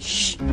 Shh.